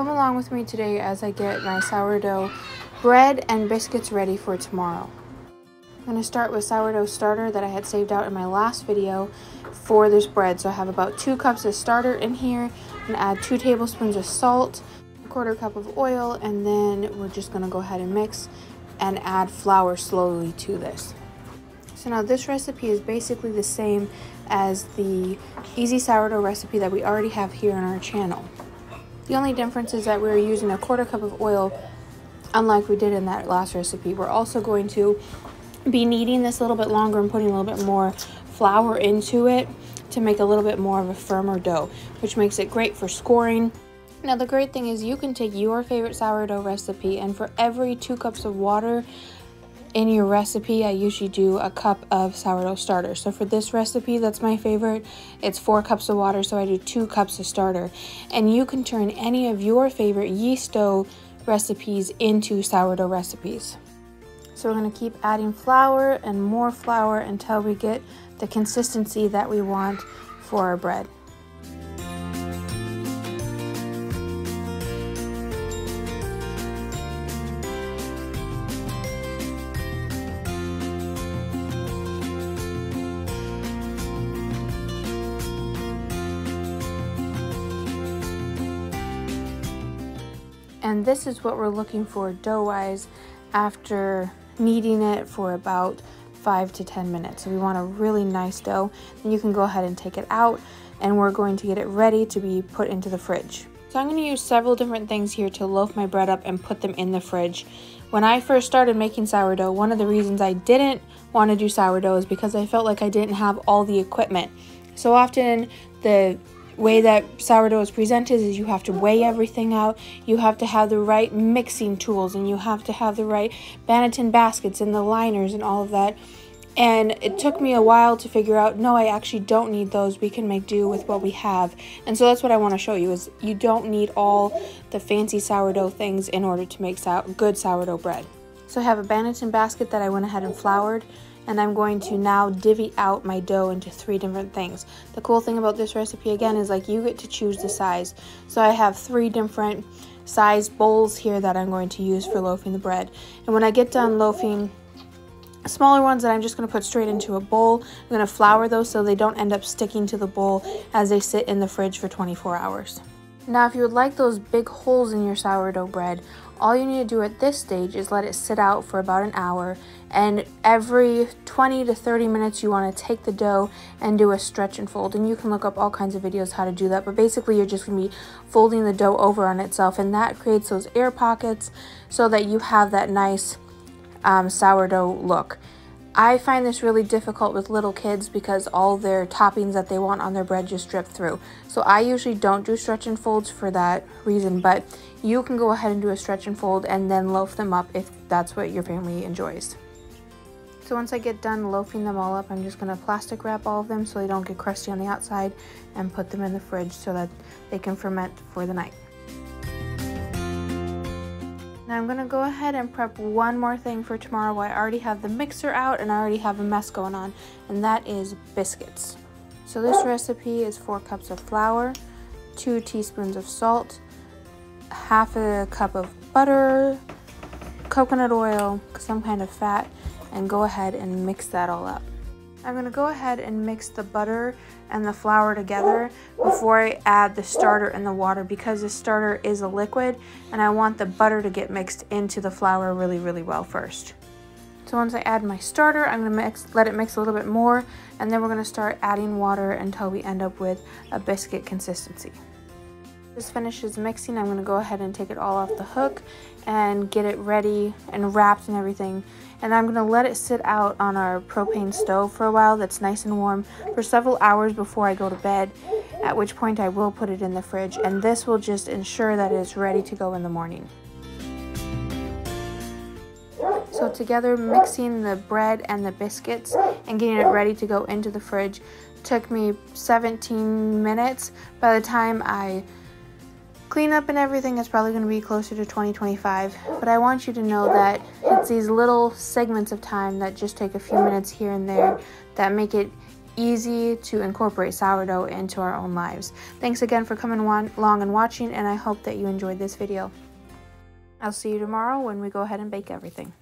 come along with me today as I get my sourdough bread and biscuits ready for tomorrow. I'm going to start with sourdough starter that I had saved out in my last video for this bread. So I have about two cups of starter in here and add two tablespoons of salt, a quarter cup of oil, and then we're just going to go ahead and mix and add flour slowly to this. So now this recipe is basically the same as the easy sourdough recipe that we already have here on our channel. The only difference is that we're using a quarter cup of oil unlike we did in that last recipe. We're also going to be kneading this a little bit longer and putting a little bit more flour into it to make a little bit more of a firmer dough, which makes it great for scoring. Now the great thing is you can take your favorite sourdough recipe and for every two cups of water in your recipe, I usually do a cup of sourdough starter. So for this recipe, that's my favorite, it's four cups of water, so I do two cups of starter. And you can turn any of your favorite yeast dough recipes into sourdough recipes. So we're to keep adding flour and more flour until we get the consistency that we want for our bread. And this is what we're looking for dough-wise after kneading it for about 5 to 10 minutes. So we want a really nice dough. Then you can go ahead and take it out and we're going to get it ready to be put into the fridge. So I'm going to use several different things here to loaf my bread up and put them in the fridge. When I first started making sourdough, one of the reasons I didn't want to do sourdough is because I felt like I didn't have all the equipment. So often the way that sourdough is presented is you have to weigh everything out, you have to have the right mixing tools, and you have to have the right Banneton baskets and the liners and all of that. And it took me a while to figure out, no, I actually don't need those. We can make do with what we have. And so that's what I want to show you is you don't need all the fancy sourdough things in order to make good sourdough bread. So I have a Banneton basket that I went ahead and floured and I'm going to now divvy out my dough into three different things. The cool thing about this recipe again is like you get to choose the size. So I have three different size bowls here that I'm going to use for loafing the bread. And when I get done loafing smaller ones that I'm just going to put straight into a bowl, I'm going to flour those so they don't end up sticking to the bowl as they sit in the fridge for 24 hours. Now if you would like those big holes in your sourdough bread, all you need to do at this stage is let it sit out for about an hour and every 20 to 30 minutes you want to take the dough and do a stretch and fold and you can look up all kinds of videos how to do that but basically you're just going to be folding the dough over on itself and that creates those air pockets so that you have that nice um, sourdough look. I find this really difficult with little kids because all their toppings that they want on their bread just drip through. So I usually don't do stretch and folds for that reason, but you can go ahead and do a stretch and fold and then loaf them up if that's what your family enjoys. So once I get done loafing them all up, I'm just going to plastic wrap all of them so they don't get crusty on the outside and put them in the fridge so that they can ferment for the night. Now I'm going to go ahead and prep one more thing for tomorrow. I already have the mixer out and I already have a mess going on, and that is biscuits. So this oh. recipe is 4 cups of flour, 2 teaspoons of salt, half a cup of butter, coconut oil, some kind of fat, and go ahead and mix that all up. I'm going to go ahead and mix the butter and the flour together before I add the starter and the water because the starter is a liquid and I want the butter to get mixed into the flour really, really well first. So once I add my starter, I'm going to mix, let it mix a little bit more and then we're going to start adding water until we end up with a biscuit consistency. This finishes mixing, I'm going to go ahead and take it all off the hook and get it ready and wrapped and everything. And I'm going to let it sit out on our propane stove for a while that's nice and warm for several hours before I go to bed, at which point I will put it in the fridge. And this will just ensure that it's ready to go in the morning. So together mixing the bread and the biscuits and getting it ready to go into the fridge took me 17 minutes. By the time I Cleanup and everything is probably going to be closer to 2025, but I want you to know that it's these little segments of time that just take a few minutes here and there that make it easy to incorporate sourdough into our own lives. Thanks again for coming along and watching, and I hope that you enjoyed this video. I'll see you tomorrow when we go ahead and bake everything.